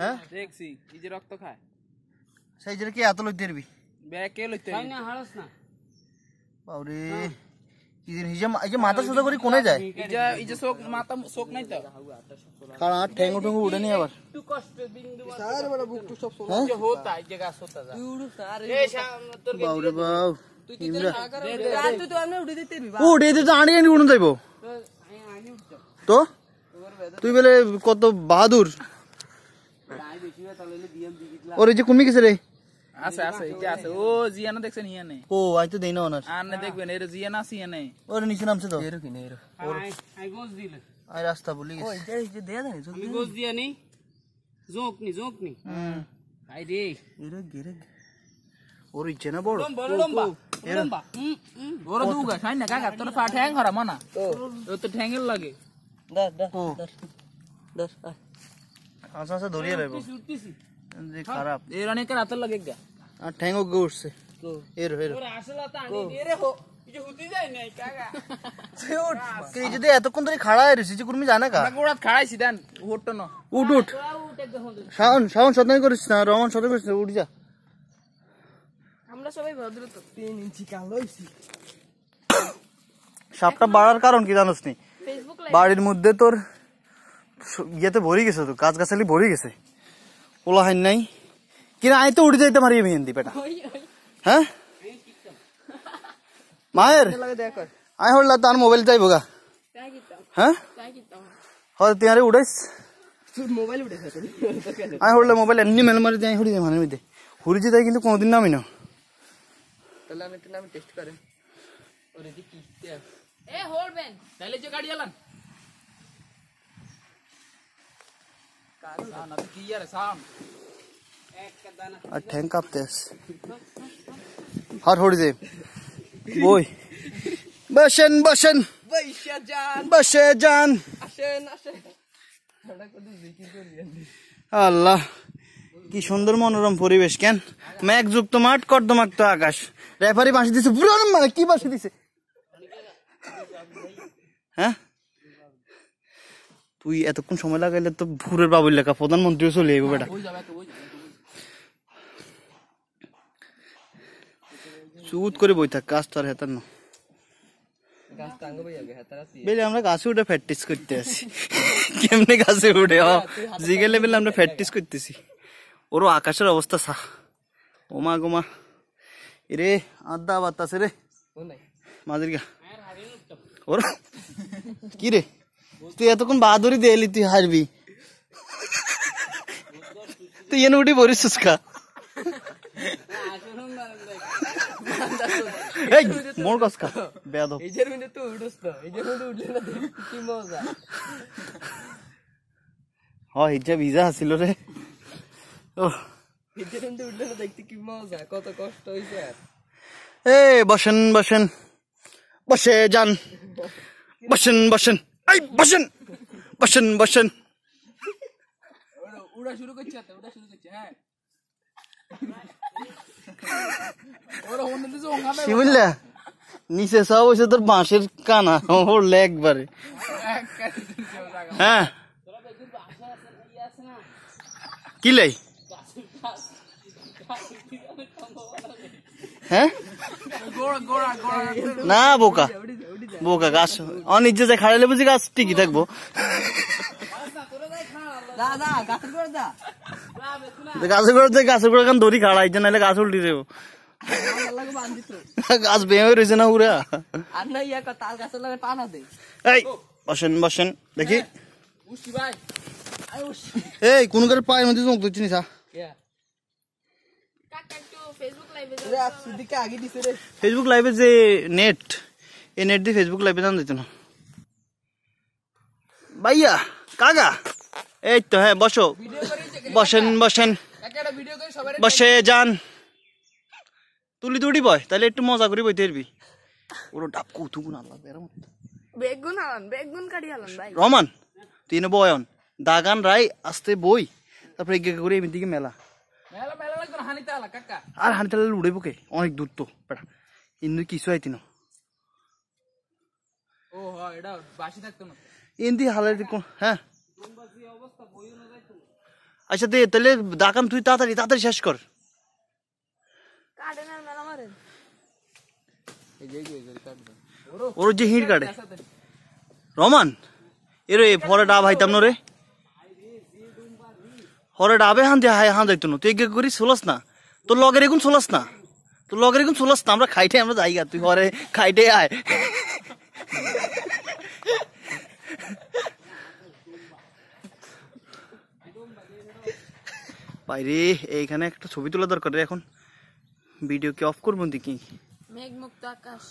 হ্যাঁ? দেখছি এই যে রক্ত খায়। সেই জন্য কি এত লইতে তাই না হারস না। এই মাথা সোজা করে কোনে যায়? এই যে এই মাথা চোখ নাই তো? কারণ আর ঠ্যাঙ্গু ঠ্যাঙ্গু উঠে নি আবার? একটু কষ্ট বিন্দু হ্যাঁ? যে হোতা এই যে। শাম তোর বাউ রাত তো দিতে দিবি আনি আনি যাইবো? তো? তুই বলে কত বাহাদুর। ওর যে কুমি গেছে রে। আছে আছে যে আছে। ও জিয়ানা দেখছেন ইয়া নেই ও আই তো দেই না ওনার। আর না দেখবেন এর জিয়ানা আছে নেই ওর নিচে নামছে তো। আই আই গোস দিলে। আই রাস্তা বলি গেছে। এই যে দেয়া দেয় তুমি গোস দিয়া নি। জোক নি জোক নি। হুম। আই রে। এরে গেরে ওর ইচ্ছে না বড়? লম্বা লম্বা লম্বা হুম হুম ওরা দুগা খাই না কাকা তোর পা ঠ্যাং হরা মানা। তো লাগে। আচ্ছা আচ্ছা ধরিয়ে রাখব খারাপ। এর অনেকের হাতের লাগে গা। আর ঠ্যাঙ্গো গে উঠছে। এর এর। ওর আসলে তা আনি দে রে হো। এই যে হুতি যায় নাই কাকা এই যদি এতক্ষণ ধরে খাড়া যে কুর্মি জানে কা? খাড়াইছি দেন ন। উঠ উঠ। শাওন শাওন সদাই করিস না রহমান সদাই করিস না উঠ যা। আমরা সবাই ভদ্র তো। 3 ইঞ্চি কালো সাপটা বাড়ার কারণ কি জানোস নি? বাড়ির মধ্যে তোর ইয়েতে ভরে গেছে তো গাছ গাছালি ভরে গেছে। ওলা হাইন নাই। কিনা আই তো উঠে যাইতে মারি মেহেন্দি পেটা। হ্যাঁ মায়ের আই হল্লা তার মোবাইল চাইব গা হ্যাঁ হয় তিয়ারে উড়াইস মোবাইল আই হল্লা মোবাইল এমনি মেল মারি যাই হুড়ি মানে মধ্যে হুড়ি যে তাই কিন্তু কোনোদিন নামি না তাহলে আমি একটু নাম টেস্ট করেন। ওরে দি কি এ হোলবেন তাইলে যে গাড়ি আলান না তো কি আর সাম এক দানা আর ঠ্যাং কাঁপতে আসে হার হড়ি যাই বই বসেন বসেন আসেন আমরা কত জিকির করি আল্লাহ কি সুন্দর মনোরম পরিবেশ কেন মেঘ যুক্ত মাঠ কর্দমাক্ত আকাশ রেফারি বাঁশি দিছে পুরো মানে কি বাঁশি দিছে হ্যাঁ তুই এতক্ষণ সময় লাগাইলে তো ভুরের বাবুর লেখা প্রধানমন্ত্রীও চলে বেটা। যাবে যাবে চুত করে বই থাক কাজ তো আর হেতার না। বেলে আমরা গাছে উঠে প্র্যাকটিস করতে কেমনে গাছে উঠে লেভেলে আমরা প্র্যাকটিস করতেছি। ওরও আকাশের অবস্থা সা। ওমা গোমা এরে আদা বাতাসে রে। মাঝের গা ওর কি রে? তুই এতক্ষণ বাহাদুরি দিয়ে এলি তুই হারবি। তুই এনে উঠি বরিস কা? এই, মোর গাছ বেয়াদব। এই যে তো উঠছ তো এই যে মিনিট না কি মজা হ হিজা ভিজা এ বসেন বসেন। বসে, যান। বসেন বসেন। এই বসেন বসেন বসেন ওরা- উড়া শুরু করছে তো উড়া শুরু করছে হ্যাঁ ওরা অন্য দিকে ওঙ্গাবে কি বুঝলা নিচে সব হয়েছে তোর বাঁশের কানা উঠলে একবারে। হ্যাঁ। কি লাই হ্যাঁ? গোড়া গোড়া গোড়া না, বোকা। বোকা গাছ অনিজ্জে যে খাড়াইলে বুঝি গাছ টিকি থাকব। দা দা গাছের করে দা গাছের গোড়া যে গাছের গোড়া কান দড়ি খাড়াইছে নাহলে গাছ উল্টি যাব গাছ বেয়ে রয়েছে না উড়া। আর না ইয়া কা তাল গাছের লাগে টানা দে। এই বসেন বসেন দেখি। উসি ভাই। আই উস। এই কোন করে পায়ের মধ্যে চোখ দিচ্ছি নিসা কাকা একটু ফেসবুক লাইভে রে আজ সুদিকে আগে দিছে রে। ফেসবুক লাইভে যে নেট এই নেট দিয়ে ফেসবুক লাইভে জান দিত না। ভাইয়া কাকা। এই তো হ্যাঁ বসো। বসেন বসেন। বসে যান। তুলি তুড়ি বয় তাহলে একটু মজা করে বইতে পারবি ওর ডাব কৌতুক আল্লাহ বেগুন আলান বেগুন কাটি আলান ভাই। রহমান তিন বয়ন। দাগান রাই আসতে বই তারপরে এগিয়ে করে এমনি দিকে মেলা। মেলা মেলা লাগতো হানিতে আলা কাকা? আর হানি তাহলে উড়ে বুকে অনেক দূর তো বেটা। ইন্দু কিছু আইতি না। ও হয় এটা বাসি থাকতো না। ইন্দি হালাই হ্যাঁ। আচ্ছা দে তাহলে দাকাম তুই তাড়াতাড়ি তাড়াতাড়ি শেষ কর। ওর যে হিঁড় কাটে। রমান এরে ফরে ডাব ভাইতাম না রে। হরে ডাবে হান দিয়ে হান যাইতো না তুই করি চলস না। তোর লগের এগুন চলস না। তোর লগের এগুন চলস না। আমরা খাইটে আমরা যাইগা। তুই হরে খাইটে আয়। বাইরে, এইখানে একটা ছবি তোলা দরকার এখন। ভিডিও কি অফ করব দেখি মেঘ মুক্ত আকাশ।